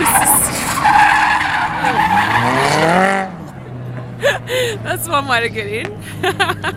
That's one way to get in.